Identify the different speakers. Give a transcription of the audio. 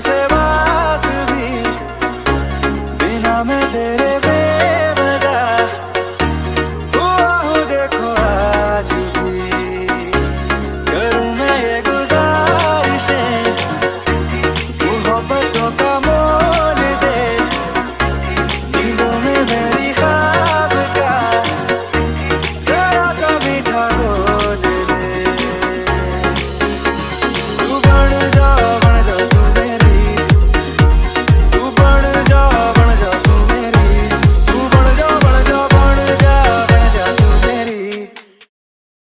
Speaker 1: से बात भी बिना मैं तेरे